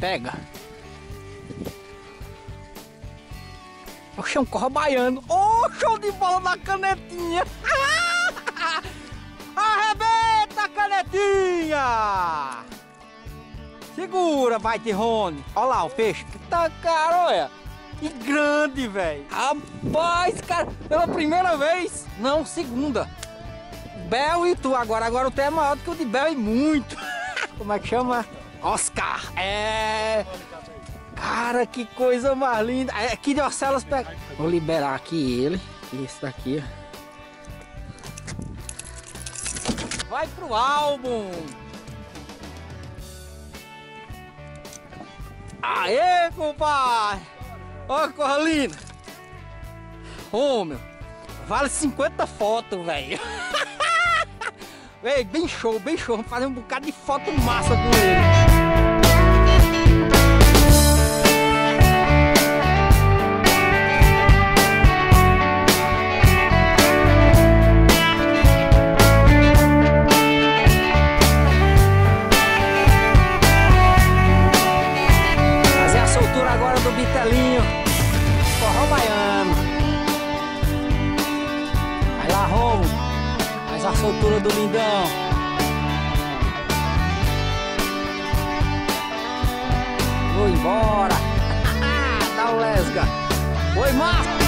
pega. Oxe, é um corra baiano. Oh, show de bola na canetinha. Arrebenta canetinha. Segura, vai, Tirone. Olha lá o peixe. Que tá caro, olha. Que grande, velho. Rapaz, cara, pela primeira vez. Não, segunda. Bel e tu agora. Agora o teu é maior do que o de Bel e muito. Como é que chama? Oscar. É. Cara, que coisa mais linda. É, aqui de Orcelas pega. Vou liberar aqui ele. Esse daqui, ó. Vai pro álbum. Aê, compadre. Ó, corra linda. Ô, meu. Vale 50 fotos, velho. Ei, bem show, bem show. Vamos fazer um bocado de foto massa com ele. Soltura do lindão. Vou embora. Dá o lesga. Oi, Marco.